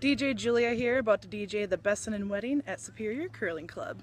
DJ Julia here, about to DJ the Bessanin wedding at Superior Curling Club.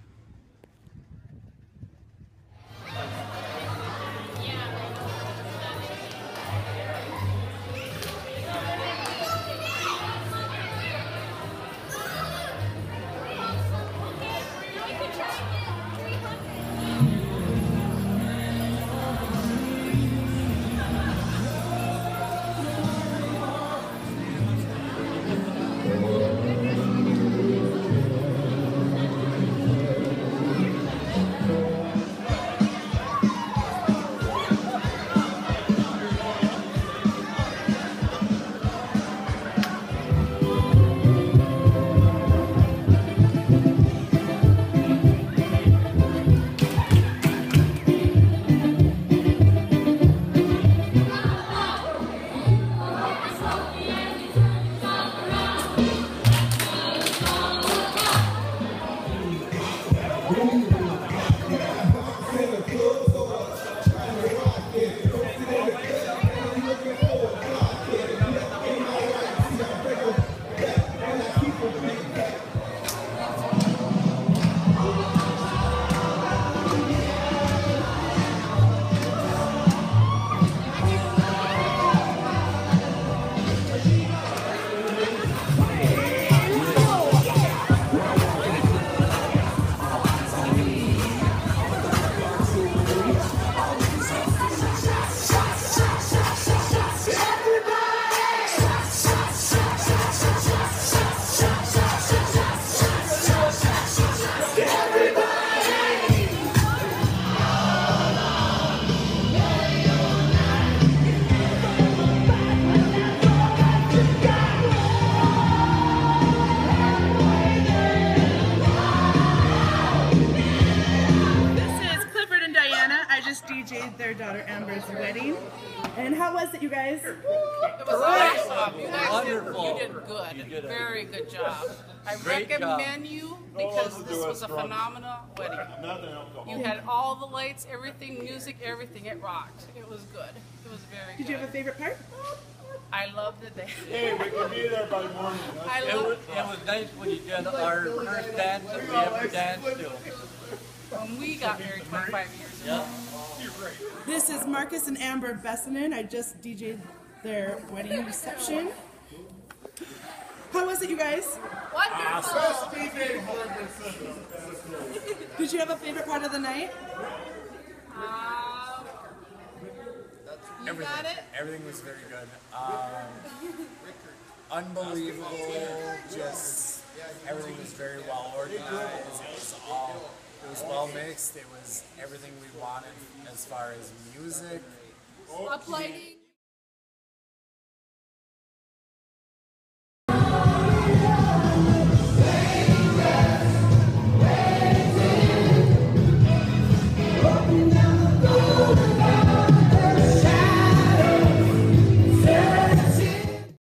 Just their daughter Amber's wedding. And how was it, you guys? It was awesome. You guys Wonderful. did, you did good. You did a Very good job. I great recommend you because this was a phenomenal wedding. You had all the lights, everything, music, everything. It rocked. It was good. It was very good. Did good. you have a favorite part? I loved the day. Hey, we can be there by morning. I It was, it was nice when you did our first dance that we ever danced to. when we got married 25 years ago. Yeah. This is Marcus and Amber Bessanin. I just DJ'd their wedding reception. How was it, you guys? Wonderful. Did you have a favorite part of the night? Um, you got it? Everything was very good. Um, unbelievable. Just everything was very well organized. It was all. It was well mixed. It was everything we wanted as far as music. Uplighting.